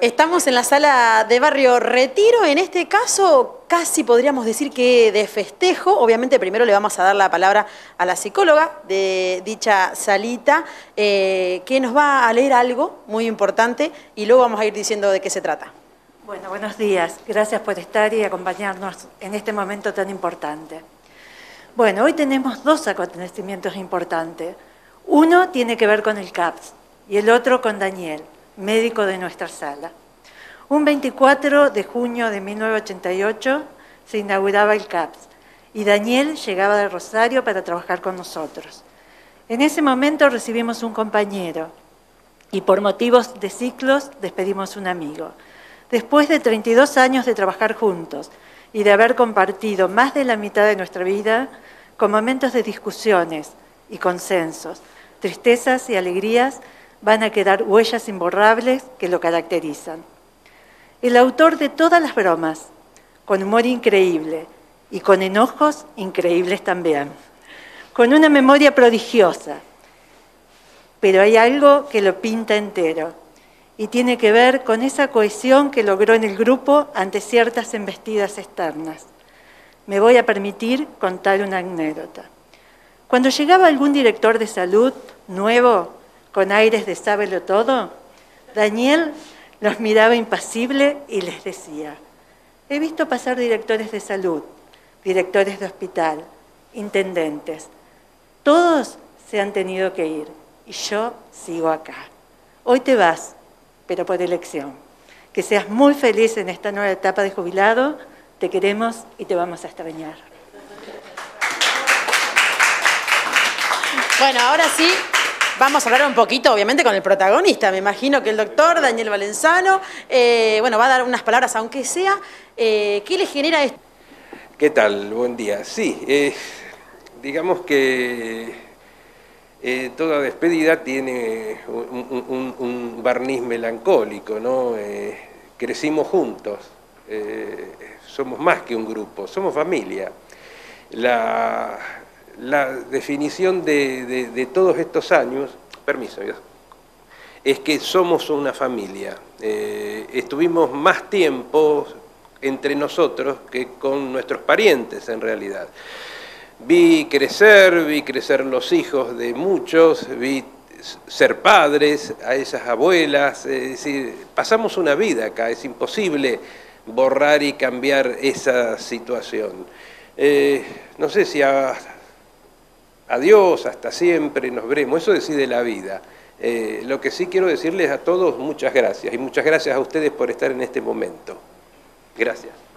Estamos en la sala de Barrio Retiro, en este caso casi podríamos decir que de festejo. Obviamente primero le vamos a dar la palabra a la psicóloga de dicha salita, eh, que nos va a leer algo muy importante y luego vamos a ir diciendo de qué se trata. Bueno, buenos días. Gracias por estar y acompañarnos en este momento tan importante. Bueno, hoy tenemos dos acontecimientos importantes. Uno tiene que ver con el CAPS y el otro con Daniel médico de nuestra sala. Un 24 de junio de 1988 se inauguraba el CAPS y Daniel llegaba de Rosario para trabajar con nosotros. En ese momento recibimos un compañero y por motivos de ciclos despedimos un amigo. Después de 32 años de trabajar juntos y de haber compartido más de la mitad de nuestra vida con momentos de discusiones y consensos, tristezas y alegrías, van a quedar huellas imborrables que lo caracterizan. El autor de todas las bromas, con humor increíble y con enojos increíbles también, con una memoria prodigiosa, pero hay algo que lo pinta entero y tiene que ver con esa cohesión que logró en el grupo ante ciertas embestidas externas. Me voy a permitir contar una anécdota. Cuando llegaba algún director de salud nuevo con aires de sábelo todo, Daniel los miraba impasible y les decía, he visto pasar directores de salud, directores de hospital, intendentes, todos se han tenido que ir y yo sigo acá. Hoy te vas, pero por elección. Que seas muy feliz en esta nueva etapa de jubilado, te queremos y te vamos a extrañar. Bueno, ahora sí, Vamos a hablar un poquito, obviamente, con el protagonista. Me imagino que el doctor Daniel Valenzano, eh, bueno, va a dar unas palabras, aunque sea. Eh, ¿Qué le genera esto? ¿Qué tal? Buen día. Sí, eh, digamos que toda despedida tiene un, barniz melancólico, ¿no? crecimos juntos, somos más que un grupo, somos familia. La, la definición de, todos estos años, permiso, es que somos una familia. Eh, estuvimos más tiempo entre nosotros que con nuestros parientes en realidad. Vi crecer, vi crecer los hijos de muchos, vi ser padres a esas abuelas, es decir, pasamos una vida acá, es imposible borrar y cambiar esa situación. Eh, no sé si a, adiós, hasta siempre, nos veremos, eso decide la vida. Eh, lo que sí quiero decirles a todos, muchas gracias, y muchas gracias a ustedes por estar en este momento. Gracias.